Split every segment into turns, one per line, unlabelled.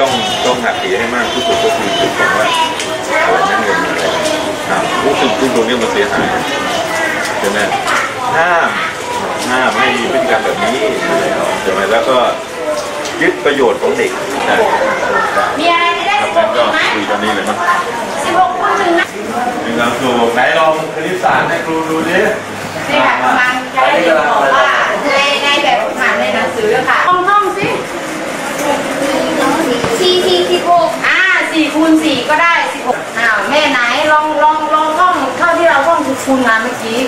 ต้องต้องหักเหให้มากที่สุดก็คือจุดของว่าอะไรนั่งเงินอะไรครับรู้สึกซึ่งตรงนี้มันเสียหายใช่ไหมห้ามห้ามให้มีพฤติกรรมแบบนี้ใช่ไหมแล้วก็ยึดประโยชน์ของเด็กนะ
มีอะไรจะได้
ครับ
สิบห
งั้น
ก
ก็
ไหม
คุยกันนี้เลยมั้ง
สิบหกคูณหนึ่งนะ
หนึ่งคำครูไหนลองคณิตศาสตร์ให้ครูดูดิ
นี่ค่ะกำลังจะได้เรียนบอกว่าในในแบบฝึกหัดในหนังสือค่ะท่องท่องสิ
สี่สี่สิบหก
อ่าสี่คูณสี่ก็ได้สิบหกอ้าวแม่ไหนลองลองลองท่องเท่า ที่เราท่องคูณมาเมื่อกี้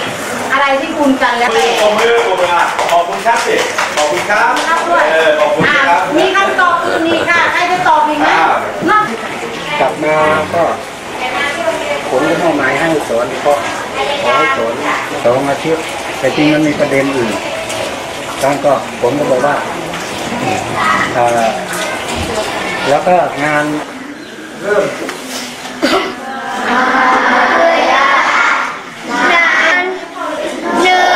อะไรที่คูณกันแล้วแต่
ขอบมือขอบมืออะขอบคุณครับสิขอบคุณครับ
ครับด้วย
เออขอบคุณ
อ่า
ครับ
มีคำตอบอื่นอีกค่ะ ใครจะตอบอีกไหมนอก
กลับมาก็ผมก็มอบหมายให้สอนเพราะขอให้สอนสองอาทิตย์แต่จริงมันมีประเด็นอื่นท่านก็ผมก็บอกว่าเอ่อแล้วก็งานเริ่ม
หนึ่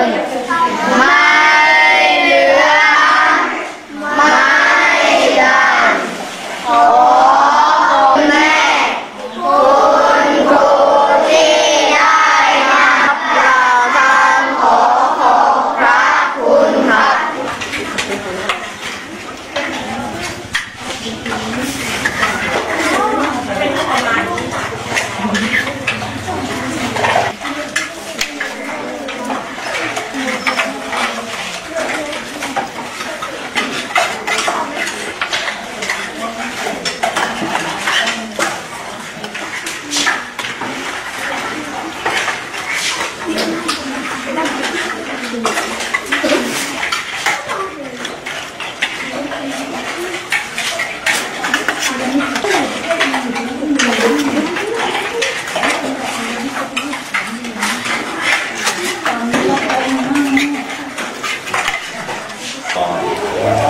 งไม่เหลือไม่ดำขอคุณแม่คุณครูที่ได้รับเราทำขอขอบพระคุณครับ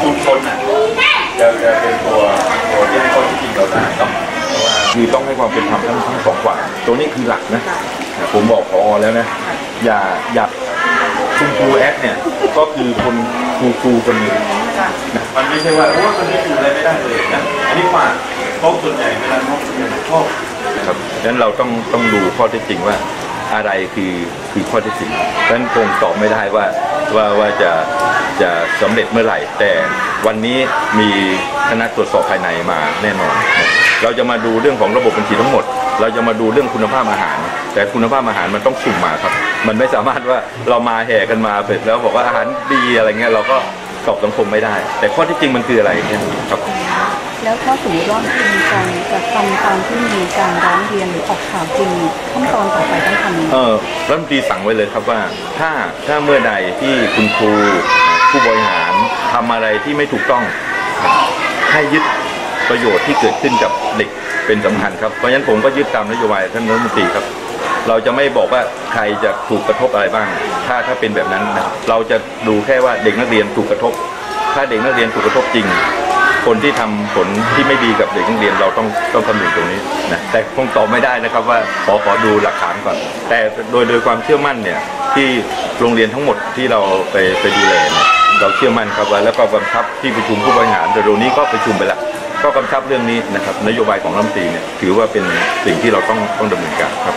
ชุมชนอะจะจะเป็นตัวตัวที่ให้ข้อเท็จจริงเราได้เนาะเพราะว่า คือต้องให้ความเป็นธรรมทั้งทั้งสองฝ่ายตรงนี้คือหลักนะผมบอกพอแล้วนะ อย่าอย่าคุณครูแอดเนี่ยก็คือคนครูครูคนหนึ่งนะมันไม่ใช่ว่าโอ้คนนี้อยู่อะไรไม่ได้เลยนะอันนี้ฝากเพราะส่วนใหญ่เวลาน้องเรียนชอบนะครับดังนั้นเราต้องต้องดูข้อเท็จจริงว่าอะไรคือคือข้อเท็จจริงดังนั้นคงตอบไม่ได้ว่าว่าว่าจะจะสำเร็จเมื่อไหร่ แต่วันนี้มีคณะตรวจสอบภายในมาแน่นอนนะ เราจะมาดูเรื่องของระบบบัญชีทั้งหมด เราจะมาดูเรื่องคุณภาพอาหาร แต่คุณภาพอาหารมันต้องสุ่มมาครับ มันไม่สามารถว่าเรามาแห่กันมาเสร็จแล้วบอกว่าอาหารดีอะไรเงี้ยเราก็ตอบสังคมไม่ได้ แต่ข้อที่จริงมันคืออะไรเนี่ยครับ
แล้วถ้าสมมติว่ามีการกระทำตามที่มีการร้องเรียนหรือออกข่าวจริงขั้นตอนต่อไปต้องทำยังไง
เออรัฐมนตรีสั่งไว้เลยครับว่า ถ้าถ้าเมื่อใดที่คุณครูผู้บริหารทำอะไรที่ไม่ถูกต้องให้ยึด ประโยชน์ที่เกิดขึ้นกับเด็กเป็นสำคัญครับเพราะฉะนั้นผมก็ยึดตามนโยบายท่านรัฐมนตรีครับ เราจะไม่บอกว่าใครจะถูกกระทบอะไรบ้าง ถ้าถ้าเป็นแบบนั้นนะเราจะดูแค่ว่าเด็กนักเรียนถูกกระทบ ถ้าเด็กนักเรียนถูกกระทบจริง คนที่ทำผลที่ไม่ดีกับเด็กนักเรียนเราต้องต้องคำนึงตรงนี้นะแต่คงตอบไม่ได้นะครับว่าขอขอดูหลักฐานก่อน แต่โดยโดยความเชื่อมั่นเนี่ยที่โรงเรียนทั้งหมดที่เราไปไปดูแลเนี่ยเราเชื่อมั่นครับว่าแล้วก็กำชับที่ประชุมผู้บริหารแต่เดี๋ยวนี้ก็ประชุมไปแล้ว ก็กำชับเรื่องนี้นะครับนโยบายของรัฐมนตรีเนี่ยถือว่าเป็นสิ่งที่เราต้องต้องดำเนินการครับ